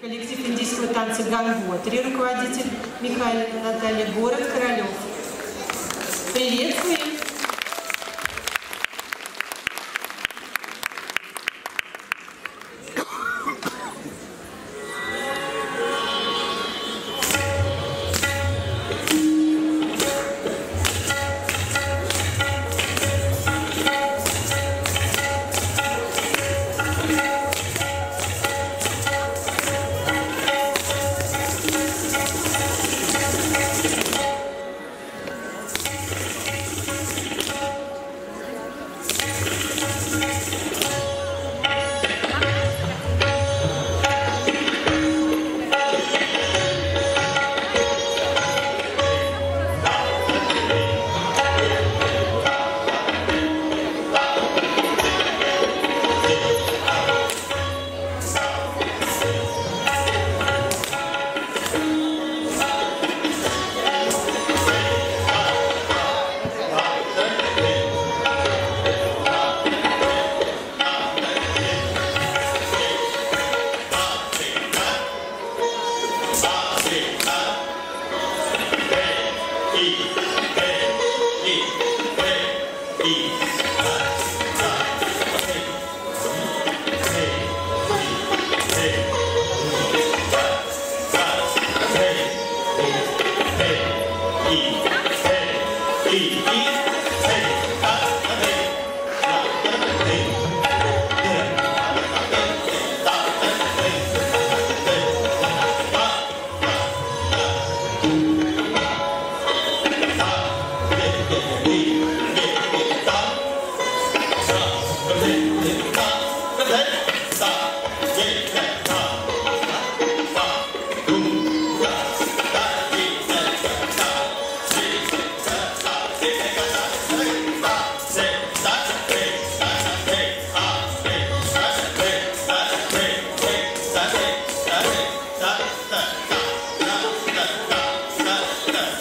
коллектив индийского танца «Ганготри», руководитель Михайлова Наталья, город Королев. Приветствуем!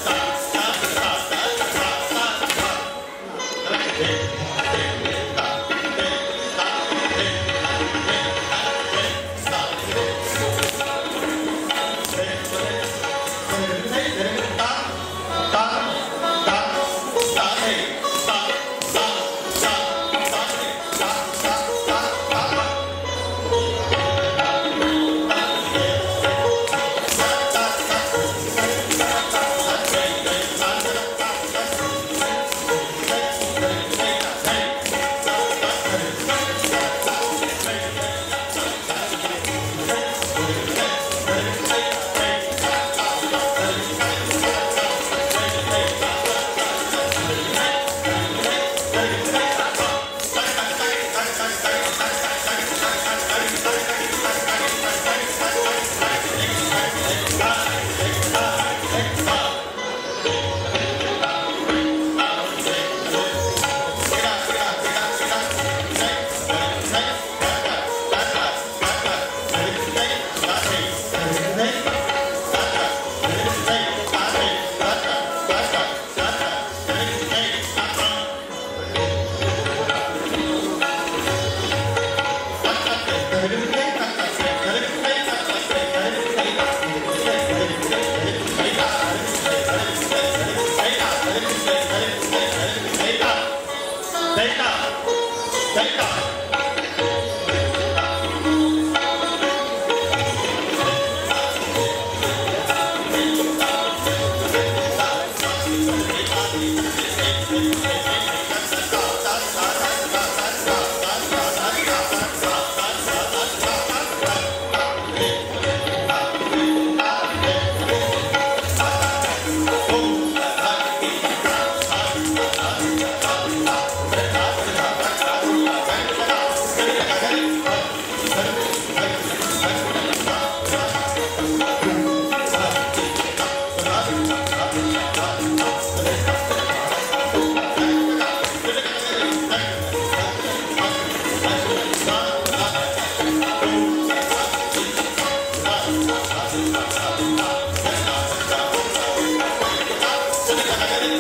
Yes.